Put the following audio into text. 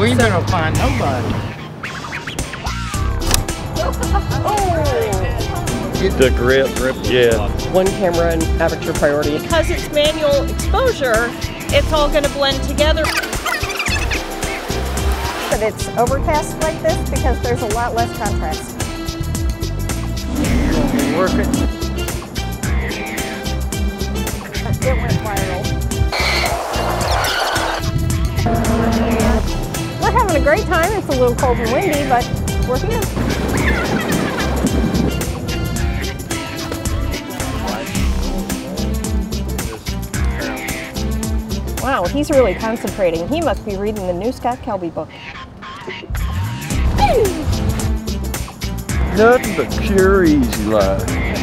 We ain't gonna find nobody. The grip, grip, yeah. One camera and aperture priority. Because it's manual exposure, it's all going to blend together. But it's overcast like this because there's a lot less contrast. Work it. It a great time. It's a little cold and windy, but we're here. Wow, he's really concentrating. He must be reading the new Scott Kelby book. Nothing but pure easy life.